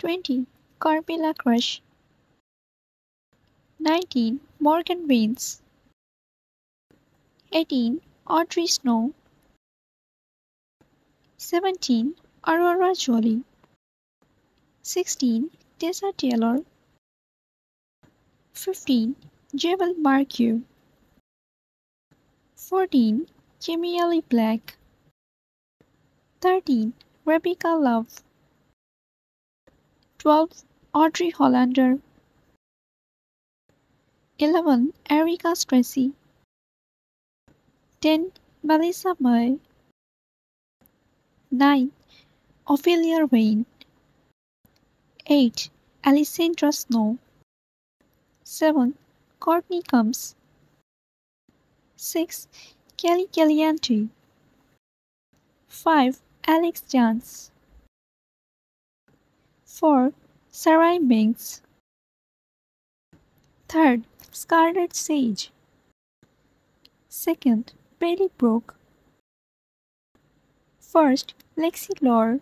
20. Carmella Crush 19. Morgan Reigns 18. Audrey Snow 17. Aurora Jolie 16. Tessa Taylor 15. Jewell Marceau 14. Camille Black 13. Rebecca Love 12. Audrey Hollander 11. Erika Xstacy 10. Melissa May 9. Ophelia Rain 8. Allesandra Snow 7. Courtney Cummz 6. Cali Caliente 5. Alex Chance 4. Sarai Banks. Third, Scarlett Sage. Second, Bailey Brooke First, Lexi Lore.